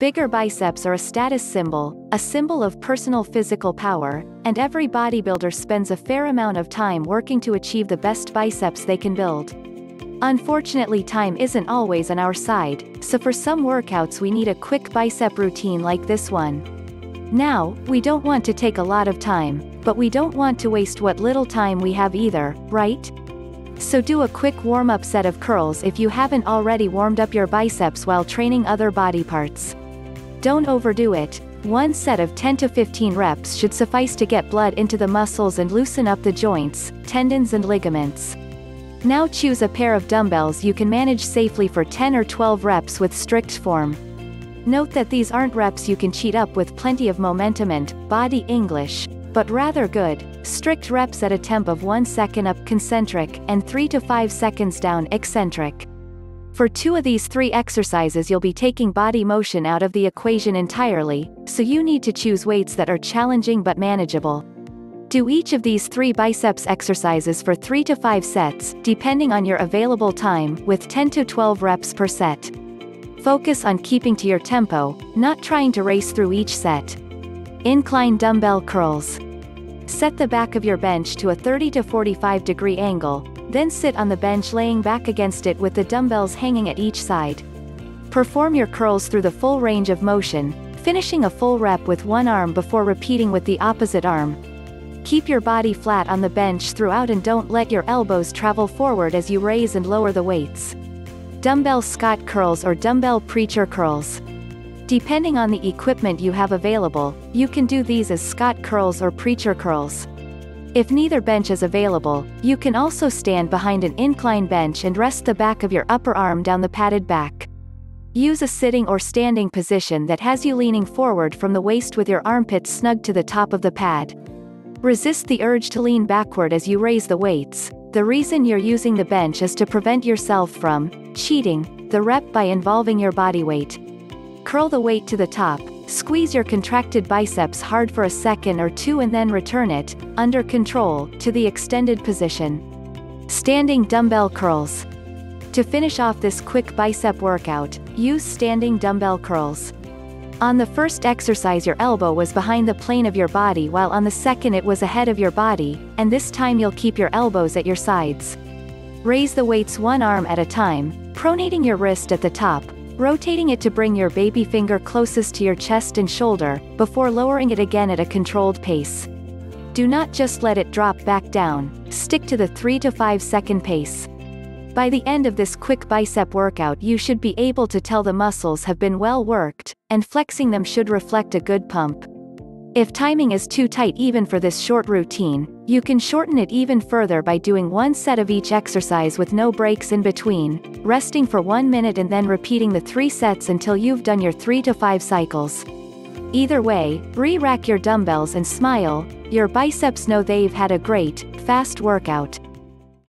Bigger biceps are a status symbol, a symbol of personal physical power, and every bodybuilder spends a fair amount of time working to achieve the best biceps they can build. Unfortunately time isn't always on our side, so for some workouts we need a quick bicep routine like this one. Now, we don't want to take a lot of time, but we don't want to waste what little time we have either, right? So do a quick warm-up set of curls if you haven't already warmed up your biceps while training other body parts. Don't overdo it, one set of 10 to 15 reps should suffice to get blood into the muscles and loosen up the joints, tendons and ligaments. Now choose a pair of dumbbells you can manage safely for 10 or 12 reps with strict form. Note that these aren't reps you can cheat up with plenty of momentum and, body English, but rather good, strict reps at a temp of 1 second up concentric and 3 to 5 seconds down eccentric. For two of these three exercises you'll be taking body motion out of the equation entirely, so you need to choose weights that are challenging but manageable. Do each of these three biceps exercises for 3 to 5 sets, depending on your available time, with 10 to 12 reps per set. Focus on keeping to your tempo, not trying to race through each set. Incline dumbbell curls. Set the back of your bench to a 30 to 45 degree angle, then sit on the bench laying back against it with the dumbbells hanging at each side. Perform your curls through the full range of motion, finishing a full rep with one arm before repeating with the opposite arm. Keep your body flat on the bench throughout and don't let your elbows travel forward as you raise and lower the weights dumbbell Scott curls or dumbbell preacher curls. Depending on the equipment you have available, you can do these as Scott curls or preacher curls. If neither bench is available, you can also stand behind an incline bench and rest the back of your upper arm down the padded back. Use a sitting or standing position that has you leaning forward from the waist with your armpits snug to the top of the pad. Resist the urge to lean backward as you raise the weights, the reason you're using the bench is to prevent yourself from cheating the rep by involving your body weight. Curl the weight to the top, squeeze your contracted biceps hard for a second or two and then return it, under control, to the extended position. Standing dumbbell curls. To finish off this quick bicep workout, use standing dumbbell curls. On the first exercise your elbow was behind the plane of your body while on the second it was ahead of your body, and this time you'll keep your elbows at your sides. Raise the weights one arm at a time, pronating your wrist at the top, rotating it to bring your baby finger closest to your chest and shoulder, before lowering it again at a controlled pace. Do not just let it drop back down, stick to the 3 to 5 second pace. By the end of this quick bicep workout you should be able to tell the muscles have been well worked, and flexing them should reflect a good pump. If timing is too tight even for this short routine, you can shorten it even further by doing one set of each exercise with no breaks in between, resting for one minute and then repeating the three sets until you've done your three to five cycles. Either way, re-rack your dumbbells and smile, your biceps know they've had a great, fast workout.